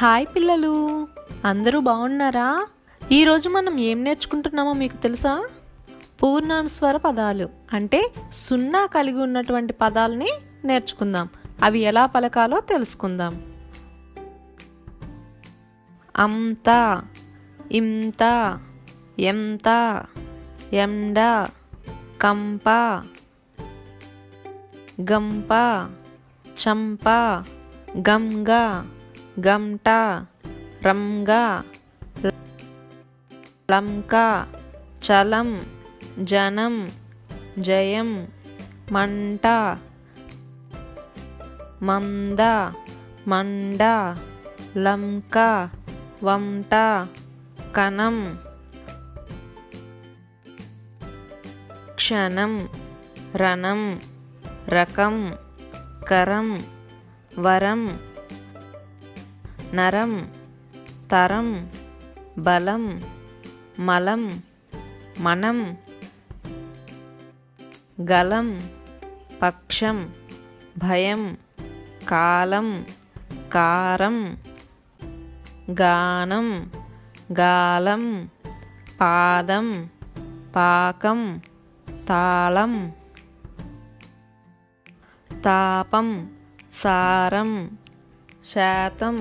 Hi పిల్లలు. అందరూ బాగున్నారా? ఈరోజు మనం ఏం నేర్చుకుంటున్నామో మీకు తెలుసా? పూర్ణానుస్వర పదాలు. అంటే సున్నా కలిగి ఉన్నటువంటి పదాలని నేర్చుకుందాం. అవి ఎలా పలకాలో తెలుసుకుందాం. అంత ఇంత ఎంత ఎండ కంప గంప చంప గంగా గంట రంగ లంక చలం జనం జయం మంట మంద మండ లంక వంట కణం క్షణం రణం రకం కరం వరం నరం తరం బలం మలం మనం గలం పక్షం భయం కాలం కారం గానం గాలం పాదం పాకం తాళం తాపం సారం శాతం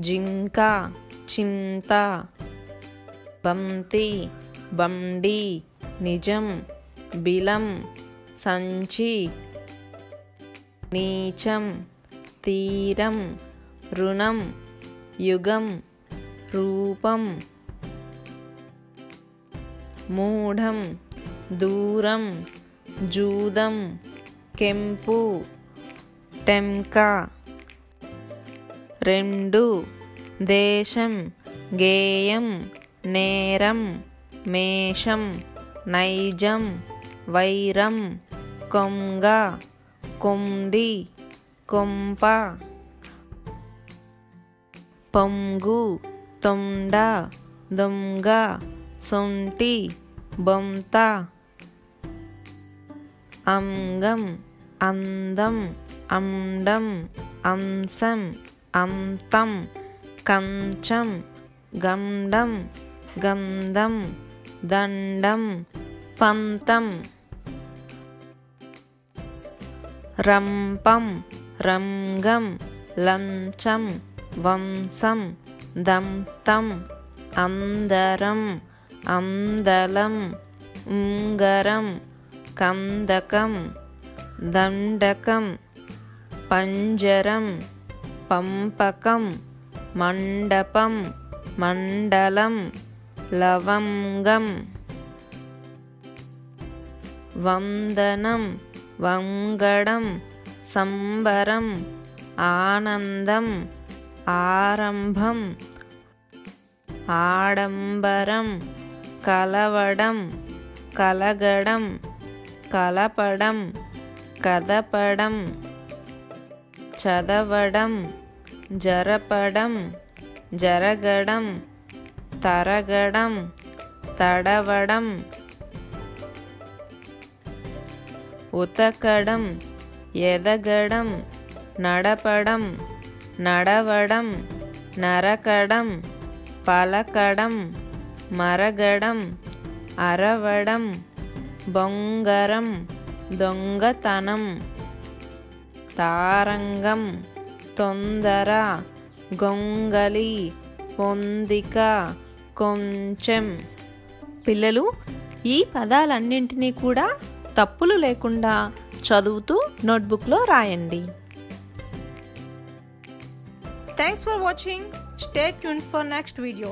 జింక చింత బంతి బండి నిజం బిలం సంచి నీచం తీరం రుణం యుగం రూపం మూఢం దూరం జూదం కెంపు టెంకా. రెండు. దేశం గేయం నేరం మేషం నైజం వైరం కొంగ కొండి కొంప. పొంగు తొండ దొంగ సొంటి బొంత. అంగం అందం అండం అంశం అంతం కంచం గండం గంధం దండం పంతం. రంపం రంగం లంచం వంశం దంతం అందరం అందలం ఉంగరం కందకం దండకం పంజరం పంపకం మండపం మండలం లవంగం. వందనం వంగడం సంబరం ఆనందం ఆరంభం. ఆడంబరం కలవడం కలగడం కలపడం కదపడం. చదవడం జరపడం జరగడం తరగడం తడవడం ఉతకడం ఎదగడం నడపడం నడవడం నరకడం పలకడం మరగడం అరవడం బొంగరం దొంగతనం తారంగం తొందర గొంగలి పొందిక కొంచెం. పిల్లలు ఈ పదాలన్నింటినీ కూడా తప్పులు లేకుండా చదువుతూ నోట్బుక్లో రాయండి. Thanks for watching stay tune for next video